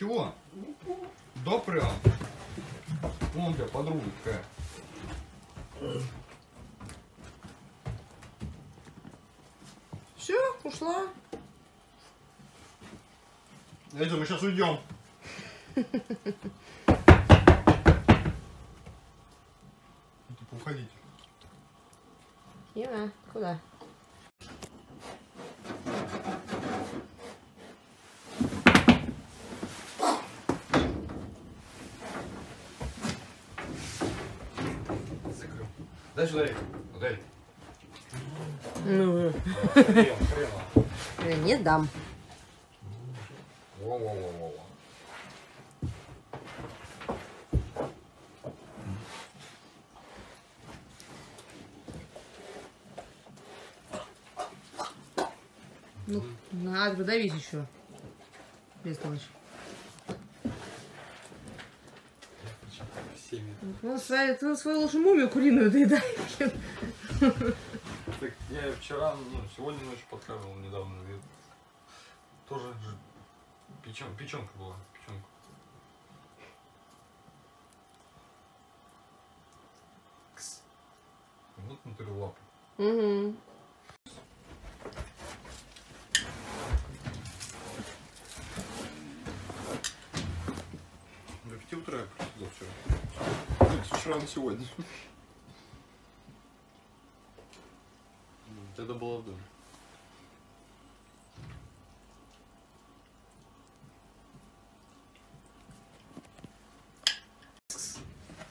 Чего? Да прям. Вон у тебя подруга какая. Все, ушла. Эдя, мы сейчас уйдем. уходите. Ина, куда? Закрыл. Сюда рейк. Дай. Ну, э, не дам. Во-во-во-во-во. Ну, надо подавить еще. Бестолочь. Всеми. Ну, свою, ты свою лучше мумию куриную доедай. Так я вчера, ну, сегодня ночью подкармливал недавно. Тоже же печен, печенка была. Печенка. Вот внутри лапы. Угу. Ну, на сегодня. Это было в доме.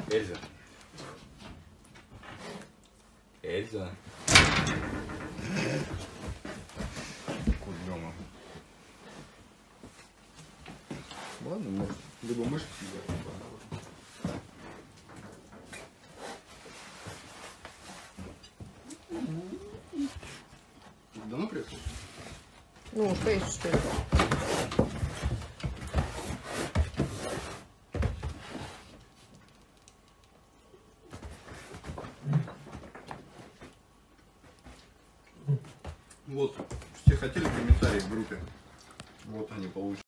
Эльза. Эльза. Кот дома. Ладно, может, либо мышки либо Давно приехал? Ну, что есть, что ли? Вот, все хотели комментарии в группе. Вот они получили.